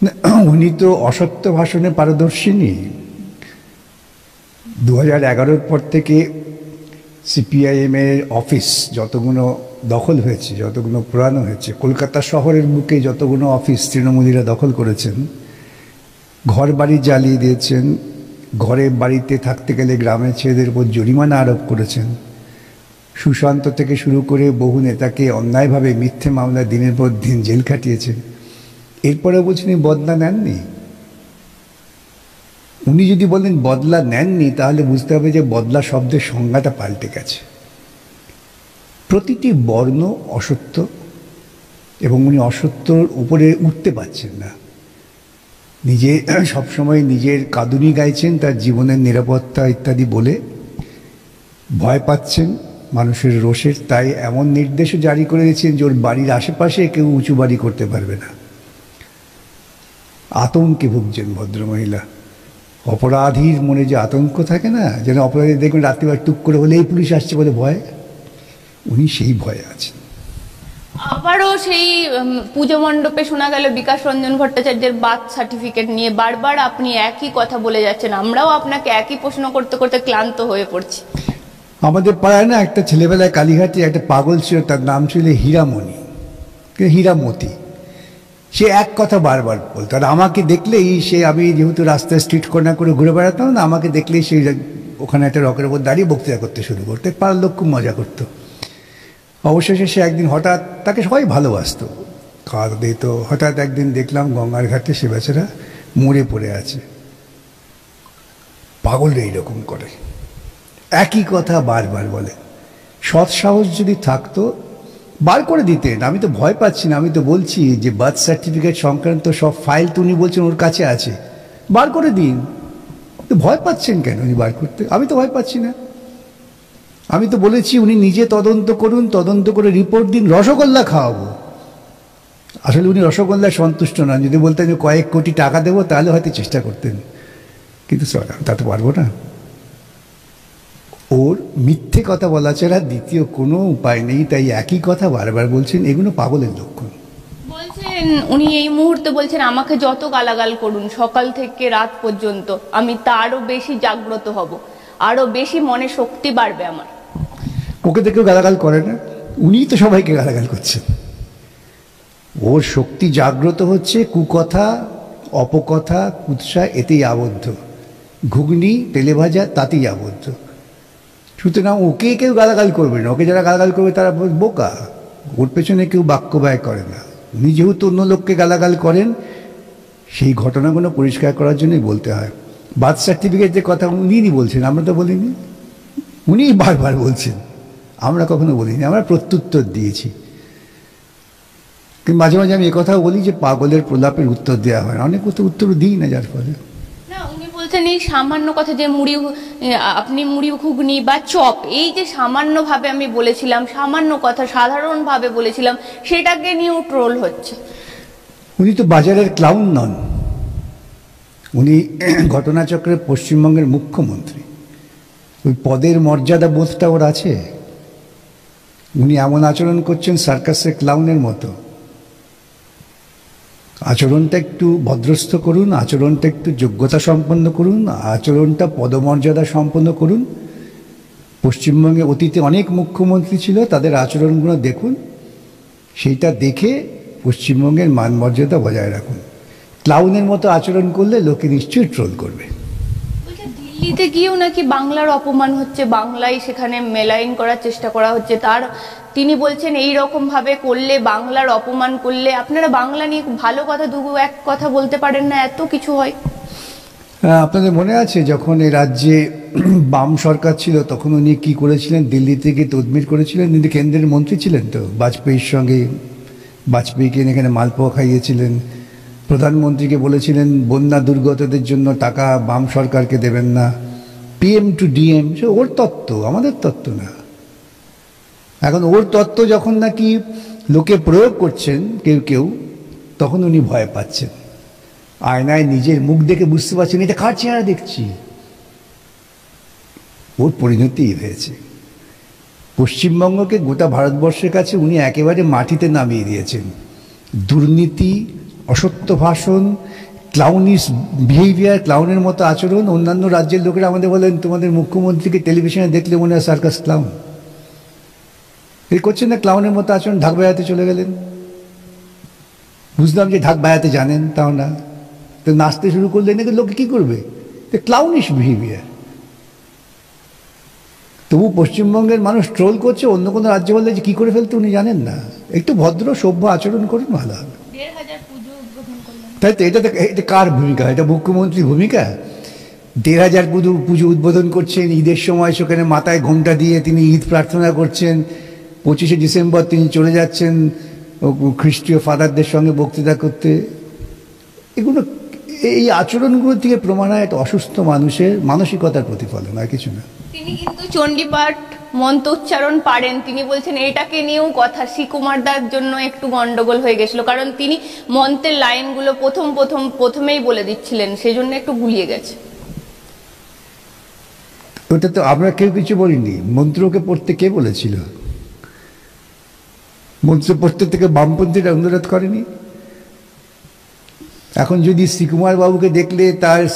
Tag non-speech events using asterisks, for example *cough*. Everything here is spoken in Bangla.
*clears throat* উনি তো অসত্য ভাষণে পারদর্শিনী। দু হাজার এগারোর পর থেকে সিপিআইএমের অফিস যতগুলো দখল হয়েছে, যতগুলো পুরানো হয়েছে, কলকাতা শহরের বুকে যতগুলো অফিস তৃণমূলীরা দখল করেছেন ঘর বাড়ি জ্বালিয়ে দিয়েছেন, ঘরে বাড়িতে থাকতে গেলে গ্রামের ছেলেদের উপর জরিমানা আরোপ করেছেন। সুশান্ত থেকে শুরু করে বহু নেতাকে অন্যায়ভাবে মিথ্যে মামলা দিনের পর দিন জেল খাটিয়েছেন। এরপরে বলছেন বদলা নেননি? উনি যদি বলেন, বদলা নেননি, তাহলে বুঝতে হবে যে বদলা শব্দের সংজ্ঞাটা পাল্টে গেছে। প্রতিটি বর্ণ অসত্য এবং উনি অসত্যর উপরে উঠতে পারছেন না। নিজে সবসময় নিজের কাঁদুনি গাইছেন, তার জীবনের নিরাপত্তা ইত্যাদি বলে ভয় পাচ্ছেন, মানুষের রোষের। তাই এমন নির্দেশও জারি করে দিয়েছেন যে ওর বাড়ির আশেপাশে কেউ উঁচু বাড়ি করতে পারবে না। আতঙ্কে ভুগছেন ভদ্রমহিলা। অপরাধীর মনে যে আতঙ্ক থাকে না যেন অপরাধী দেখবেন রাত্রিবার টুক করে বলে এই পুলিশ আসছে বলে ভয়। উনি সেই ভয়ে আছেন। আবারও সেই পুজো মণ্ডপে শোনা গেল বিকাশ রঞ্জন ভট্টাচার্যের বার্থ সার্টিফিকেট নিয়ে। বারবার আপনি একই কথা বলে যাচ্ছেন। আমরাও আপনাকে একই প্রশ্ন করতে করতে ক্লান্ত হয়ে পড়ছি। আমাদের পাড়ায় না একটা ছেলেবেলায় কালীঘাটে একটা পাগল ছিল তার নাম ছিল হীরামণি। হীরামতি। সে এক কথা বারবার বলতো, আর আমাকে দেখলেই সে, আমি যেহেতু রাস্তায় স্ট্রিট কর্নার করে ঘুরে বেড়াতাম না, আমাকে দেখলেই সে ওখানে একটা রকের ওপর দাঁড়িয়ে বক্তৃতা করতে শুরু করতো, পাড়ার খুব মজা করতো। অবশেষে সে একদিন হঠাৎ তাকে সবাই ভালোবাসতো, খাওয়া দিত, হঠাৎ একদিন দেখলাম গঙ্গার ঘাটে সে বেচারা মরে পড়ে আছে। পাগলরা এইরকম করে। একই কথা বারবার বলে সৎ সাহস যদি থাকতো বার করে দিতেন। আমি তো ভয় পাচ্ছি না। আমি তো বলছি যে বার্থ সার্টিফিকেট সংক্রান্ত সব ফাইল তো উনি বলছেন ওর কাছে আছে। বার করে দিন। তো ভয় পাচ্ছেন কেন উনি বার করতে? আমি তো ভয় পাচ্ছি না। আমি তো বলেছি উনি নিজে তদন্ত করুন, তদন্ত করে রিপোর্ট দিন, রসগোল্লা খাওয়াবো। আসলে উনি রসগোল্লায় সন্তুষ্ট নন। যদি বলতেন যে কয়েক কোটি টাকা দেবো, তাহলে হয়তো চেষ্টা করতেন। কিন্তু তা তো পারব না। মিথ্যে কথা বলা ছাড়া দ্বিতীয় কোনো উপায় নেই তাই একই কথা বারবার বলছেন এগুলো পাগলের লক্ষণ। বলছেন উনি এই মুহূর্তে বলছেন আমাকে যত গালাগাল করুন সকাল থেকে রাত পর্যন্ত আমি তারও বেশি জাগ্রত হব আরও বেশি মনে শক্তি বাড়বে আমার। ওকে তো কেউ গালাগাল করে না উনিই তো সবাইকে গালাগাল করছেন। ওর শক্তি জাগ্রত হচ্ছে কুকথা অপকথা কুৎসা এতেই আবদ্ধ। ঘুগনি তেলে ভাজা তাতেই আবদ্ধ। সুতরাং ওকে কেউ গালাগাল করবে না। ওকে যারা গালাগাল করবে, তারা বোকা। ওর পেছনে কেউ বাক্য ব্যয় করে না। উনি যেহেতু অন্য লোককে গালাগাল করেন, সেই ঘটনাগুলো পরিষ্কার করার জন্যই বলতে হয়। বার্থ সার্টিফিকেটের কথা উনিই বলছেন, আমরা তো বলিনি। উনিই বারবার বলছেন। আমরা কখনো বলিনি, আমরা প্রত্যুত্তর দিয়েছি। কিন্তু মাঝে মাঝে আমি কথাও বলি যে পাগলের প্রলাপের উত্তর দেওয়া হয় অনেক উত্তর দিই না যার ফলে। এই সামান্য কথা যে মুড়ি আপনি মুড়ি, ঘুগনি বা চপ, এই যে সামান্য ভাবে আমি বলেছিলাম, সামান্য কথা সাধারণ ভাবে বলেছিলাম, সেটাকে নিয়েও ট্রোল হচ্ছে। উনি তো বাজারের ক্লাউন নন। উনি *clears throat* ঘটনাচক্রের পশ্চিমবঙ্গের মুখ্যমন্ত্রী। ওই পদের মর্যাদা বোধটা ওর আছে। উনি এমন আচরণ করছেন সার্কাসের ক্লাউনের মতো। আচরণটা একটু ভদ্রস্থ করুন, আচরণটা একটু যোগ্যতা সম্পন্ন করুন, আচরণটা পদমর্যাদা সম্পন্ন করুন। পশ্চিমবঙ্গে অতীতে অনেক মুখ্যমন্ত্রী ছিল, তাদের আচরণগুলো দেখুন। সেইটা দেখে পশ্চিমবঙ্গের মান মর্যাদা বজায় রাখুন। ক্লাউনের মতো আচরণ করলে লোকে নিশ্চয়ই ট্রোল করবে। দিল্লিতে গিয়েও নাকি বাংলার অপমান হচ্ছে, বাংলায় সেখানে মেলাইন করার চেষ্টা করা হচ্ছে, তার তিনি বলছেন, এই রকম ভাবে করলে, বাংলার অপমান করলে, আপনারা বাংলা নিয়ে ভালো কথা, দু এক কথা বলতে পারেন না, এত কিছু হয়। আপনাদের মনে আছে যখন এই রাজ্যে *clears throat* বাম সরকার ছিল, তখন উনি কি করেছিলেন? দিল্লি থেকে তদবির করেছিলেন? তিনি কেন্দ্রের মন্ত্রী ছিলেন তো? বাজপেয়ীর সঙ্গে বাজপেয়ীকে এখানে মালপোয়া খাইয়েছিলেন। প্রধানমন্ত্রীকে বলেছিলেন, বন্যা দুর্গতদের জন্য টাকা বাম সরকারকে দেবেন না। পিএম টু ডিএম সে ওর তত্ত্ব, আমাদের তত্ত্ব না। এখন ওর তত্ত্ব যখন নাকি লোকে প্রয়োগ করছেন কেউ কেউ, তখন উনি ভয় পাচ্ছেন। আয়নায় নিজের মুখ দেখে বুঝতে পারছেন, এটা কার চেহারা দেখছি? ওর পরিণতি হয়েছে। পশ্চিমবঙ্গকে গোটা ভারতবর্ষের কাছে উনি একেবারে মাটিতে নামিয়ে দিয়েছেন। দুর্নীতি, অসত্য ভাষণ ক্লাউনিস বিহেভিয়ার ক্লাউনের মতো আচরণ, অন্যান্য রাজ্যের লোকেরা আমাদের বলেন, তোমাদের মুখ্যমন্ত্রীকে টেলিভিশনে দেখলে মনে হয় সার্কাস ক্লাউন এই করছেন না ক্লাউনের মতো আচরণ ঢাক বেড়াতে চলে গেলেন। বুঝলাম যে ঢাক বেড়াতে জানেন তাও না। তো নাচতে শুরু করলে নাকি লোকে কি করবে? তো ক্লাউনিশ বিহেভিয়ার তবু পশ্চিমবঙ্গের মানুষ ট্রোল করছে অন্য কোনো রাজ্যে বললে যে কী করে ফেলতে উনি জানেন না। একটু ভদ্র সভ্য আচরণ করুন ভালো হবে। তাই তো এটা তো এটা কার ভূমিকা? এটা মুখ্যমন্ত্রীর ভূমিকা? দেড় হাজার পুজো পুজো উদ্বোধন করছেন ঈদের সময় সেখানে মাথায় ঘোমটা দিয়ে তিনি ঈদ প্রার্থনা করছেন। পঁচিশে ডিসেম্বর তিনি চলে যাচ্ছেন ও খ্রিস্টীয় ফাদারদের সঙ্গে বক্তৃতা করতে। এগুলো এই আচরণগুলো থেকে প্রমাণ হয় একটা অসুস্থ মানুষের মানসিকতার প্রতিফলন আর কিছু না। তিনি কিন্তু চণ্ডীপাঠ মন্ত্র উচ্চারণ পারেন। তিনি বলছেন এটাকে নিয়েও কথা শ্রীকুমার দার জন্য একটু গন্ডগোল হয়ে গেছিল। কারণ তিনি মন্ত্রের লাইনগুলো প্রথম প্রথম প্রথমেই বলে দিচ্ছিলেন। সেজন্য একটু গুলিয়ে গেছে। ওটা তো আমরা কেউ কিছু বলিনি। মন্ত্রকে পড়তে কে বলেছিল? মন্ত্র থেকে বামপন্থীরা অনুরোধ করেনি? এখন যদি শ্রীকুমার বাবুকে দেখলে তার